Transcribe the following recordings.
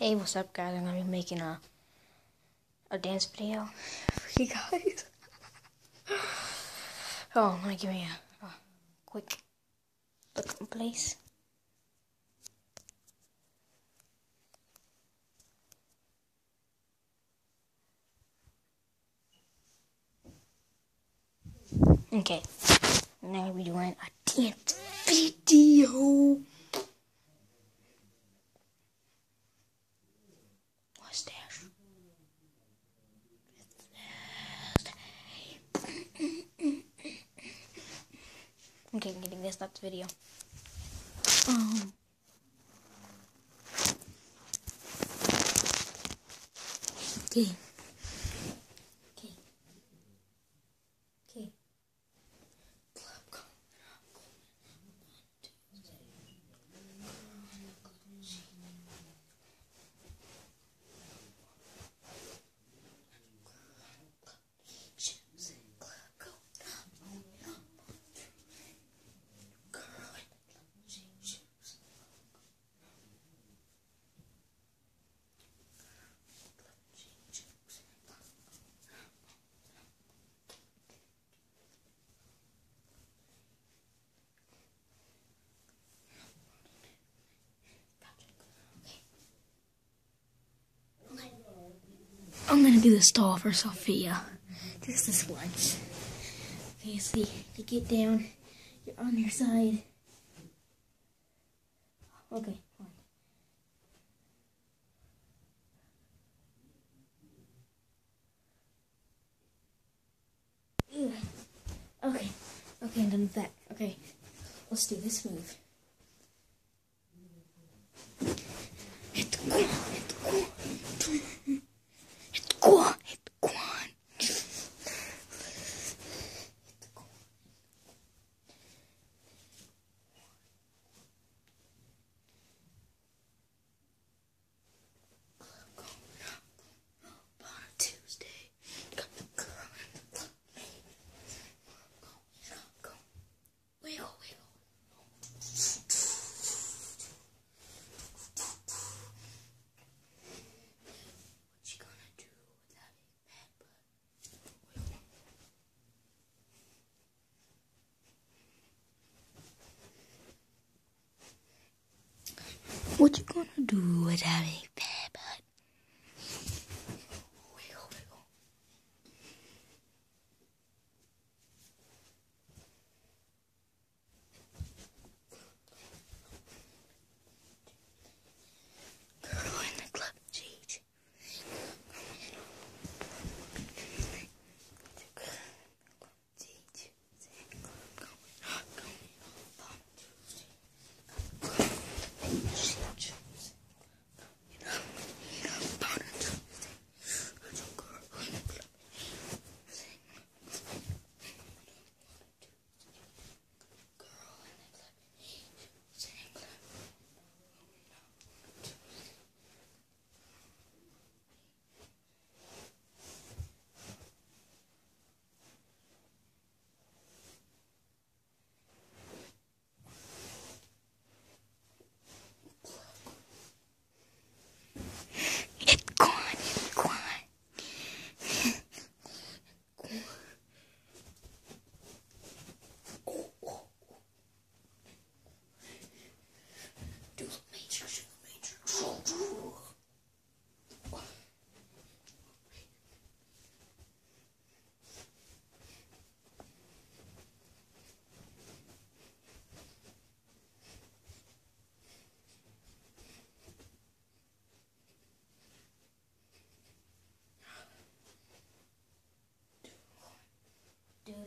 Hey, what's up, guys? I'm gonna be making a a dance video for you guys. oh, I'm gonna give me a, a quick look in place. Okay, now we're doing a dance video. Okay, I'm getting this. That's video. Um. Okay. Okay. I'm gonna do the stall for Sophia. Just this once. Okay, see, you get down, you're on your side. Okay, fine. Okay, okay, I'm done with that. Okay, let's do this move. Hit the quan, hit the quan. Hit the quan, hit the quan. Hit the quan. On a Tuesday, got the girl in the club. Go, go, wiggle, wiggle. What you gonna do with that big bad butt? What you gonna do with that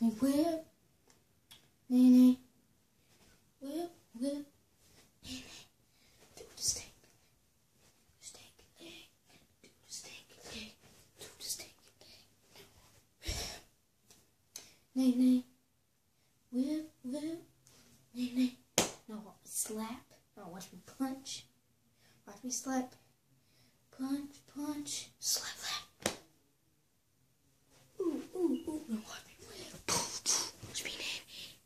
Me whip. Nee. Whip, whip. Nee. Do the stank. Stank leg. Do the stank leg. Do the stank leg. Nee. Whip, whip. Nee. Now watch me slap. Now watch me punch. Watch me slap. Punch, punch. Slap, slap. Ooh, ooh, ooh. Now watch me whip. Watch me nanny.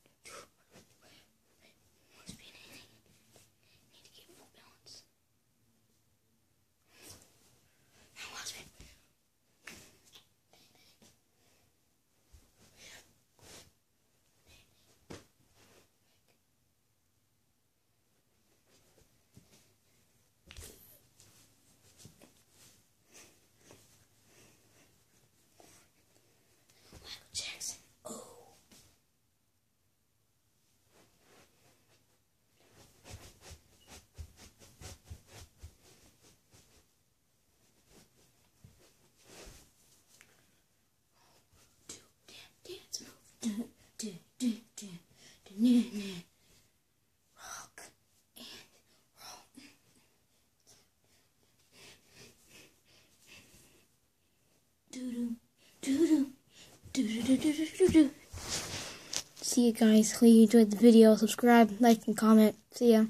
Watch me nanny. Need to get full balance. Now watch me. Michael Jackson. Oh. Do damn dance move. Do do do do do do do. Rock and roll. Do do do do do do do do. See you guys. Hopefully you enjoyed the video. Subscribe, like, and comment. See ya.